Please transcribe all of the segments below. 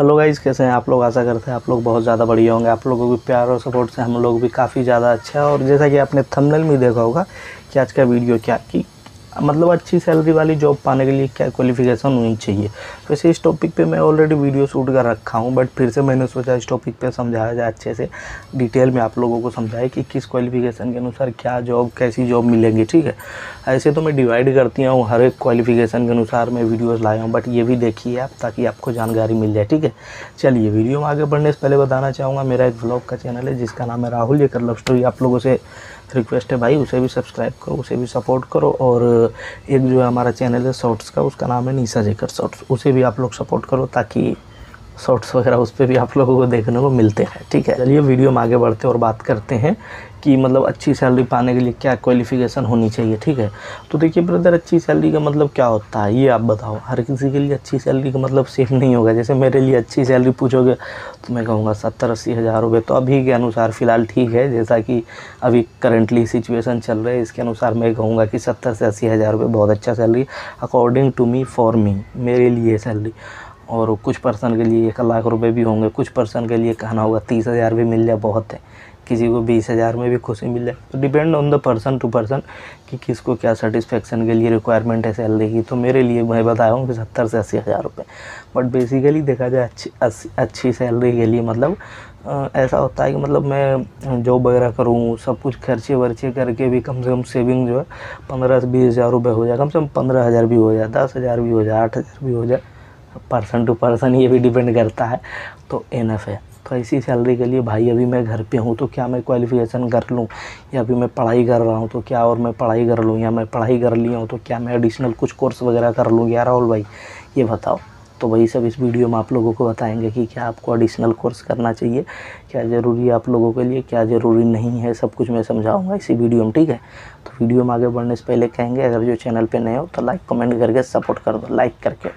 Hello guys कैसे हैं आप लोग? आशा करते हैं आप लोग बहुत ज़्यादा बढ़िया होंगे। आप लोगों के प्यार और सपोर्ट से हम लोग भी काफ़ी ज़्यादा अच्छा है। और जैसा कि आपने थंबनेल में देखा होगा कि आज का वीडियो क्या कि मतलब अच्छी सैलरी वाली जॉब पाने के लिए क्या क्वालिफिकेशन होनी चाहिए? वैसे इस टॉपिक पे मैं ऑलरेडी वीडियो शूट कर रखा हूँ बट फिर से मैंने सोचा इस टॉपिक पे समझाया जाए, अच्छे से डिटेल में आप लोगों को समझाए कि किस क्वालिफिकेशन के अनुसार क्या जॉब कैसी जॉब मिलेंगी, ठीक है? ऐसे तो मैं डिवाइड करती हूँ, हर एक क्वालिफिकेशन के अनुसार मैं वीडियोज़ लाया हूँ बट ये भी देखिए आप, ताकि आपको जानकारी मिल जाए, ठीक है? चलिए वीडियो में आगे बढ़ने से पहले बताना चाहूँगा, मेरा एक ब्लॉग का चैनल है, जिसका नाम है राहुल ये लव स्टोरी आप लोगों से रिक्वेस्ट है भाई, उसे भी सब्सक्राइब करो, उसे भी सपोर्ट करो और एक जो है हमारा चैनल है शॉर्ट्स का, उसका नाम है निशा जेकर शॉर्ट्स उसे भी आप लोग सपोर्ट करो ताकि शॉर्ट्स वगैरह उस पर भी आप लोगों को देखने को मिलते हैं, ठीक है? चलिए वीडियो में आगे बढ़ते हैं और बात करते हैं कि मतलब अच्छी सैलरी पाने के लिए क्या क्वालिफ़िकेशन होनी चाहिए, ठीक है? तो देखिए ब्रदर अच्छी सैलरी का मतलब क्या होता है? ये आप बताओ, हर किसी के लिए अच्छी सैलरी का मतलब सेम नहीं होगा। जैसे मेरे लिए अच्छी सैलरी पूछोगे तो मैं कहूँगा सत्तर अस्सी हज़ार रुपये तो अभी के अनुसार फ़िलहाल ठीक है, जैसा कि अभी करंटली सिचुएसन चल रहा है, इसके अनुसार मैं कहूँगा कि सत्तर से अस्सी हज़ार रुपये बहुत अच्छा salary according to me for me मेरे लिए सैलरी और कुछ पर्सन के लिए एक लाख रुपए भी होंगे, कुछ पर्सन के लिए कहना होगा तीस हज़ार भी मिल जाए बहुत है। किसी को बीस हज़ार में भी खुशी मिल जाए। तो depend on the person to person कि किसको क्या सेटिस्फेक्शन के लिए रिक्वायरमेंट है सैलरी की। तो मेरे लिए मैं बताया हूँ कि सत्तर से अस्सी हज़ार रुपये बट बेसिकली देखा जाए अच्छी अच्छी सैलरी के लिए मतलब ऐसा होता है कि मतलब मैं जॉब वगैरह करूँ, सब कुछ खर्चे वर्चे करके भी कम से कम सेविंग जो है पंद्रह से बीस हज़ार रुपये हो जाए। कम से कम पंद्रह हज़ार भी हो जाए, दस हज़ार भी हो जाए, आठ हज़ार भी हो जाए। पर्सन टू पर्सन ये भी डिपेंड करता है तो एनफ है। तो ऐसी सैलरी के लिए भाई, अभी मैं घर पे हूँ तो क्या मैं क्वालिफिकेशन कर लूँ? या अभी मैं पढ़ाई कर रहा हूँ तो क्या और मैं पढ़ाई कर लूँ? या मैं पढ़ाई कर लिया हूँ तो क्या मैं एडिशनल कुछ कोर्स वगैरह कर लूँ? या राहुल भाई, ये बताओ। तो वही सब इस वीडियो में आप लोगों को बताएँगे कि क्या आपको एडिशनल कोर्स करना चाहिए, क्या ज़रूरी है आप लोगों के लिए, क्या ज़रूरी नहीं है, सब कुछ मैं समझाऊँगा इसी वीडियो में, ठीक है? तो वीडियो में आगे बढ़ने से पहले कहेंगे, अगर जो चैनल पे नए हो तो लाइक कमेंट करके सपोर्ट कर दो लाइक करके।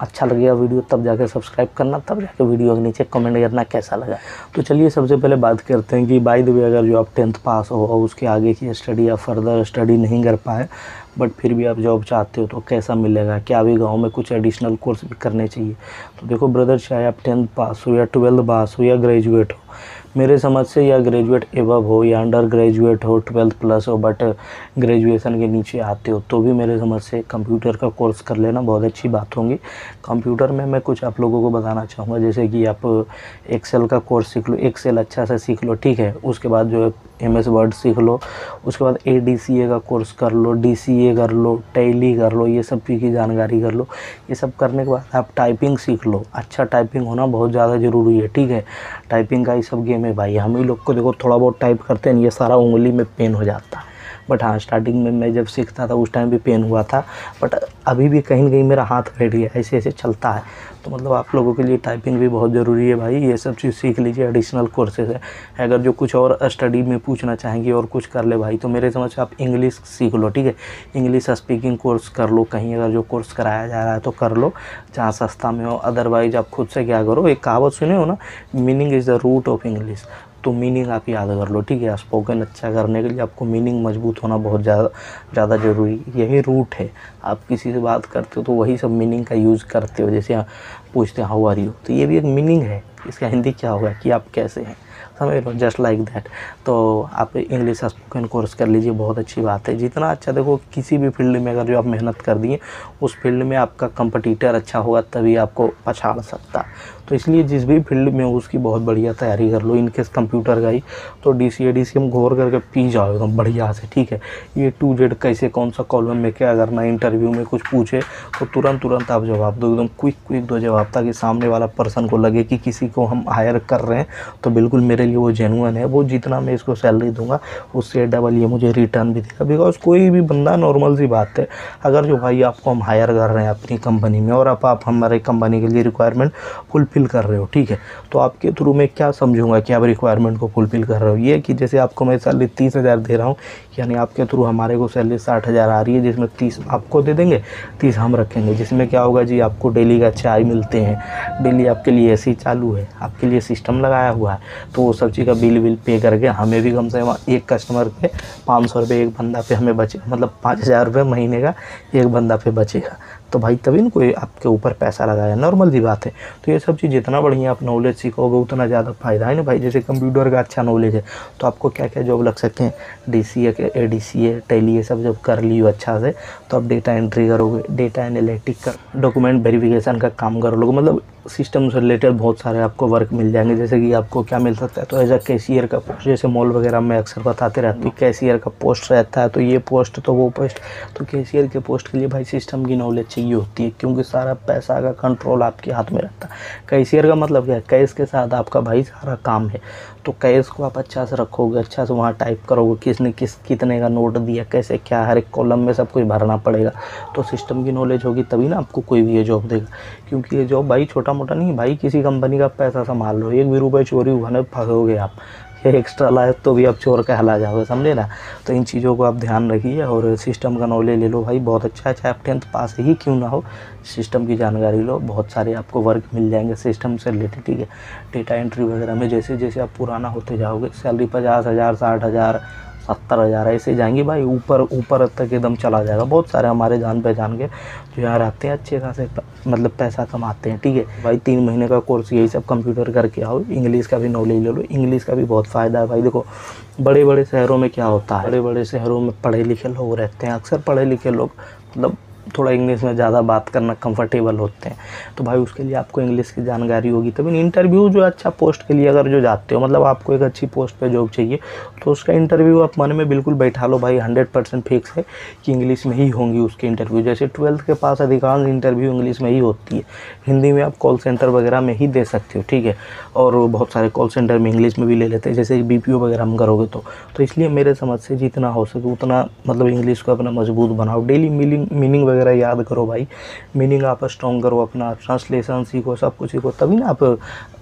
अच्छा लगेगा वीडियो, तब जाके सब्सक्राइब करना, तब जाके वीडियो के नीचे कमेंट करना कैसा लगा। तो चलिए सबसे पहले बात करते हैं कि बाय द वे अगर जो आप टेंथ पास हो और उसके आगे की स्टडी या फर्दर स्टडी नहीं कर पाए बट फिर भी आप जॉब चाहते हो तो कैसा मिलेगा? क्या अभी गाँव में कुछ एडिशनल कोर्स भी करने चाहिए? तो देखो ब्रदर चाहे आप टेंथ पास हो या ट्वेल्थ पास हो या ग्रेजुएट हो मेरे समझ से या ग्रेजुएट एवब हो या अंडर ग्रेजुएट हो ट्वेल्थ प्लस हो बट ग्रेजुएशन के नीचे आते हो तो भी मेरे समझ से कंप्यूटर का कोर्स कर लेना बहुत अच्छी बात होगी। कंप्यूटर में मैं कुछ आप लोगों को बताना चाहूँगा, जैसे कि आप एक्सेल का कोर्स सीख लो एक्सेल अच्छा सा सीख लो, ठीक है? उसके बाद जो है एम एस वर्ड सीख लो। उसके बाद ए डी सी ए का कोर्स कर लो डी सी ए कर लो टैली कर लो, ये सब चीज़ की जानकारी कर लो। ये सब करने के बाद आप टाइपिंग सीख लो। अच्छा टाइपिंग होना बहुत ज़्यादा ज़रूरी है, ठीक है? टाइपिंग का ही सब गेम है भाई। हम ही लोग को देखो, थोड़ा बहुत टाइप करते हैं, ये सारा उंगली में पेन हो जाता है। बट हाँ स्टार्टिंग में मैं जब सीखता था, उस टाइम भी पेन हुआ था। बट अभी भी कहीं ना कहीं मेरा हाथ बैठ गया ऐसे ऐसे चलता है। तो मतलब आप लोगों के लिए टाइपिंग भी बहुत ज़रूरी है भाई। ये सब चीज़ सीख लीजिए एडिशनल कोर्सेज है। अगर जो कुछ और स्टडी में पूछना चाहेंगे और कुछ कर ले भाई तो मेरे समझ आप इंग्लिश सीख लो, ठीक है? इंग्लिश स्पीकिंग कोर्स कर लो कहीं, अगर जो कोर्स कराया जा रहा है तो कर लो, जहाँ सस्ता में हो। अदरवाइज़ आप खुद से क्या करो, एक कहावत सुने हो ना meaning is the root of English तो मीनिंग आप याद कर लो, ठीक है? स्पोकन अच्छा करने के लिए आपको मीनिंग मज़बूत होना बहुत ज़्यादा ज़्यादा ज़रूरी यही रूट है। आप किसी से बात करते हो तो वही सब मीनिंग का यूज़ करते हो। जैसे पूछते हैं हाउ आर यू तो ये भी एक मीनिंग है। इसका हिंदी क्या होगा कि आप कैसे हैं? समझ लो जस्ट लाइक दैट तो आप इंग्लिश स्पोकन कोर्स कर लीजिए, बहुत अच्छी बात है। जितना अच्छा देखो, किसी भी फ़ील्ड में अगर जो आप मेहनत कर दिए, उस फ़ील्ड में आपका कंपटीटर अच्छा होगा, तभी आपको पछाड़ सकता। तो इसलिए जिस भी फ़ील्ड में हो उसकी बहुत बढ़िया तैयारी कर लो इनकेस कंप्यूटर का ही। तो D C A D C M घोर करके पी जाओ एकदम बढ़िया से ठीक है? ये टू जेड कैसे कौन सा कॉलम में क्या करना इंटरव्यू में कुछ पूछे तो तुरंत तुरंत आप जवाब दो एकदम क्विक क्विक दो जवाब ताकि सामने वाला पर्सन को लगे कि किसी को हम हायर कर रहे हैं। तो बिल्कुल मेरे लिए वो जेनुअन है वो जितना मैं इसको सैलरी दूँगा उससे डबल ये मुझे रिटर्न भी देगा। बिकॉज़ कोई भी बंदा नॉर्मल सी बात है अगर जो भाई आपको हम हायर कर रहे हैं अपनी कंपनी में और आप, आप हमारे कंपनी के लिए रिक्वायरमेंट फुलफिल कर रहे हो, ठीक है? तो आपके थ्रू मैं क्या समझूँगा कि आप रिक्वायरमेंट को फुलफिल कर रहे हो? ये कि जैसे आपको मैं सैलरी तीस हज़ार दे रहा हूँ, यानी आपके थ्रू हमारे को सैलरी साठ हज़ार आ रही है, जिसमें तीस आपको दे देंगे, तीस हम रखेंगे। जिसमें क्या होगा जी, आपको डेली का चाय मिलते हैं। डेली आपके लिए एसी चालू है। आपके लिए सिस्टम लगाया हुआ है। तो वो सब चीज़ का बिल विल पे करके हमें भी कम से कम एक कस्टमर पे पाँच सौ रुपये एक बंदा पे हमें बचे मतलब पाँच हज़ार रुपये महीने का एक बंदा पे बचेगा। तो भाई तभी ना कोई आपके ऊपर पैसा लगाया। नॉर्मल सी बात है। तो ये सब चीज़ जितना बढ़िया आप नॉलेज सीखोगे, उतना ज़्यादा फ़ायदा है ना भाई। जैसे कंप्यूटर का अच्छा नॉलेज है तो आपको क्या क्या जॉब लग सकते हैं? D C A A D C A tally ये सब जब कर ली हो अच्छा से तो आप डेटा एंट्री करोगे डेटा एनालिटिक कर डॉक्यूमेंट वेरीफिकेशन का काम कर लोगे मतलब सिस्टम से रिलेटेड बहुत सारे आपको वर्क मिल जाएँगे। जैसे कि आपको क्या मिल सकता है? तो एज अ कैशियर का पोस्ट जैसे मॉल वगैरह में अक्सर बताते रहते हैं कैशियर का पोस्ट रहता है तो ये पोस्ट तो वो पोस्ट तो कैशियर के पोस्ट के लिए भाई सिस्टम की नॉलेज चाहिए होती है, क्योंकि सारा पैसा का कंट्रोल आपके हाथ में रहता है। कैशियर का मतलब क्या है? कैश के साथ आपका भाई सारा काम है। तो कैश को आप अच्छा से रखोगे अच्छा से वहाँ टाइप करोगे किसने किस, कितने का नोट दिया, कैसे क्या, हर एक कॉलम में सब कुछ भरना पड़ेगा। तो सिस्टम की नॉलेज होगी तभी ना आपको कोई भी ये जॉब देगा। क्योंकि ये जॉब भाई छोटा मोटा नहीं, भाई किसी कंपनी का पैसा संभाल लो, एक भी रुपये चोरी हुआ ना, फंसोगे आप। एक्स्ट्रा लाए तो भी आप चोर कहला जाओगे, समझे ना? तो इन चीज़ों को आप ध्यान रखिए और सिस्टम का नॉलेज ले लो भाई। बहुत अच्छा है, चाहे आप टेंथ पास ही क्यों ना हो। सिस्टम की जानकारी लो। बहुत सारे आपको वर्क मिल जाएँगे सिस्टम से रिलेटेड ठीक है। डेटा एंट्री वगैरह में जैसे जैसे आप पुराना होते जाओगे सैलरी पचास हज़ार, साठ हज़ार सत्तर हज़ार ऐसे जाएँगे भाई। ऊपर ऊपर तक एकदम चला जाएगा। बहुत सारे हमारे जान पहचान के जो यहाँ रहते हैं, अच्छे खासे मतलब पैसा कमाते हैं, ठीक है? भाई, तीन महीने का कोर्स यही सब कंप्यूटर करके आओ। इंग्लिश का भी नॉलेज ले लो। इंग्लिश का भी बहुत फ़ायदा है भाई। देखो बड़े बड़े शहरों में क्या होता है? बड़े बड़े शहरों में पढ़े लिखे लोग रहते हैं। अक्सर पढ़े लिखे लोग मतलब थोड़ा इंग्लिश में ज़्यादा बात करना कंफर्टेबल होते हैं। तो भाई उसके लिए आपको इंग्लिश की जानकारी होगी। तभी इंटरव्यू जो अच्छा पोस्ट के लिए अगर जो जाते हो मतलब आपको एक अच्छी पोस्ट पे जॉब चाहिए तो उसका इंटरव्यू आप मन में बिल्कुल बैठा लो भाई हंड्रेड परसेंट फिक्स है कि इंग्लिश में ही होंगी उसके इंटरव्यू जैसे ट्वेल्थ के पास अधिकांश इंटरव्यू इंग्लिश में ही होती है। हिंदी में आप कॉल सेंटर वगैरह में ही दे सकते हो, ठीक है? और बहुत सारे कॉल सेंटर में इंग्लिश में भी ले लेते हैं, जैसे बीपीओ वगैरह में करोगे तो। तो इसलिए मेरे समझ से जितना हो सके उतना मतलब इंग्लिश को अपना मज़बूत बनाओ। डेली मीनिंग मीनिंग वगैरह याद करो भाई। मीनिंग आप स्ट्रॉन्ग करो अपना ट्रांसलेशन सीखो, सब कुछ सीखो, तभी ना आप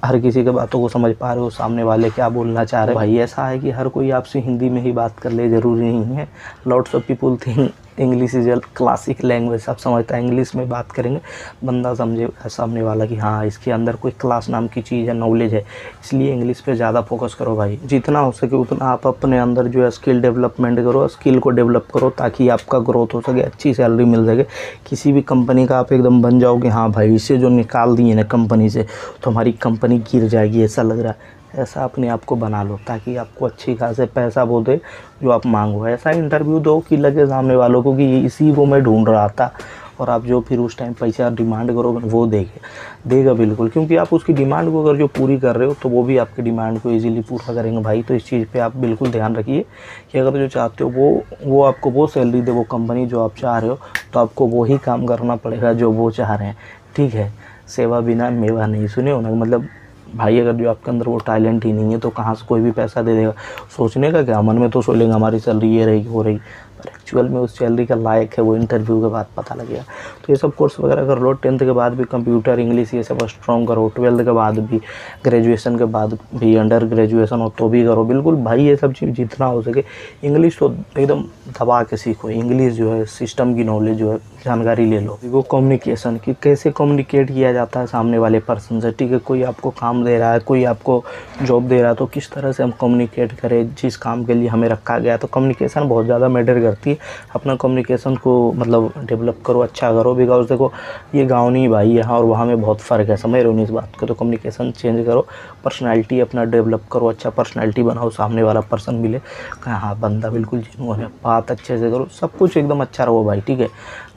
हर किसी के बातों को समझ पा रहे हो, सामने वाले क्या बोलना चाह रहे हो। भाई ऐसा है कि हर कोई आपसे हिंदी में ही बात कर ले, ज़रूरी नहीं है। Lots of people think English is classic language आप समझता है इंग्लिश में बात करेंगे, बंदा समझे, सामने वाला कि हाँ इसके अंदर कोई क्लास नाम की चीज़ है नॉलेज है। इसलिए इंग्लिश पे ज़्यादा फोकस करो भाई। जितना हो सके उतना आप अपने अंदर जो है स्किल डेवलपमेंट करो स्किल को डेवलप करो, ताकि आपका ग्रोथ हो सके, अच्छी सैलरी मिल सके। किसी भी कंपनी का आप एकदम बन जाओगे हाँ भाई इसे जो निकाल दिए ना कंपनी से तो हमारी कंपनी गिर जाएगी, ऐसा लग रहा है। ऐसा अपने आप को बना लो, ताकि आपको अच्छी खासे पैसा वो दे जो आप मांगो। ऐसा इंटरव्यू दो कि लगे सामने वालों को कि इसी को मैं ढूंढ रहा था, और आप जो फिर उस टाइम पैसा डिमांड करोगे वो देगे देगा बिल्कुल, क्योंकि आप उसकी डिमांड को अगर जो पूरी कर रहे हो तो वो भी आपकी डिमांड को इजीली पूरा करेंगे। भाई तो इस चीज़ पे आप बिल्कुल ध्यान रखिए कि अगर जो चाहते हो, वो वो आपको वो सैलरी दे, वो कंपनी जो आप चाह रहे हो तो आपको वही काम करना पड़ेगा जो वो चाह रहे हैं। ठीक है, सेवा बिना मेवा नहीं। सुने हो ना? मतलब भाई, अगर जो आपके अंदर वो टैलेंट ही नहीं है तो कहाँ से कोई भी पैसा दे देगा? सोचने का क्या? मन में तो सोलेंगे हमारी सैलरी ये रही हो रही पर एक्चुअल में उस सैलरी का लायक है, वो इंटरव्यू के बाद पता लगेगा। तो ये सब कोर्स वगैरह कर लो टेंथ के बाद भी कंप्यूटर इंग्लिश ये सब स्ट्रॉन्ग करो ट्वेल्थ के बाद भी ग्रेजुएशन के बाद भी अंडर ग्रेजुएशन हो तो भी करो। बिल्कुल भाई ये सब चीज़ जितना हो सके इंग्लिश तो एकदम दबा के सीखो। इंग्लिश जो है सिस्टम की नॉलेज जो है, जानकारी ले लो। वो कम्युनिकेशन की कैसे कम्युनिकेट किया जाता है सामने वाले पर्सन से, ठीक है? कोई आपको काम दे रहा है, कोई आपको जॉब दे रहा है तो किस तरह से हम कम्युनिकेट करें? जिस काम के लिए हमें रखा गया तो कम्युनिकेशन बहुत ज़्यादा मैटर करती है। अपना कम्युनिकेशन को मतलब डेवलप करो अच्छा करो बिकॉज़ देखो, ये गाँव नहीं भाई, यहाँ और वहाँ में बहुत फ़र्क है, समझ रहे हो इस बात को? तो कम्युनिकेशन चेंज करो पर्सनैलिटी अपना डेवलप करो अच्छा पर्सनैलिटी बनाओ, सामने वाला पर्सन मिले, कहा हाँ बंदा बिल्कुल जिन है, बात अच्छे से करो, सब कुछ एकदम अच्छा रहो भाई, ठीक है?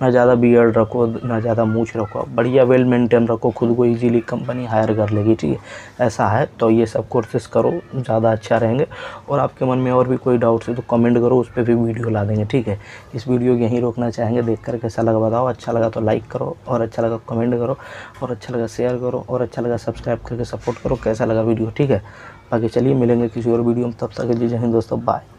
ना ज़्यादा बियर्ड रखो, ना ज़्यादा मूछ रखो, बढ़िया वेल मेंटेन रखो, खुद को इजीली कंपनी हायर कर लेगी, ठीक है? ऐसा है तो ये सब कोर्सेस करो, ज़्यादा अच्छा रहेंगे, और आपके मन में और भी कोई डाउट्स है तो कमेंट करो, उस पर भी वीडियो ला देंगे, ठीक है? इस वीडियो को यहीं रोकना चाहेंगे। देख कर कैसा लगा बताओ। अच्छा लगा तो लाइक करो और अच्छा लगा कमेंट करो और अच्छा लगा शेयर करो और अच्छा लगा सब्सक्राइब करके सपोर्ट करो। कैसा लगा वीडियो? ठीक है। बाकी चलिए मिलेंगे किसी और वीडियो में। तब तक जी जय हिंद दोस्तों। बाय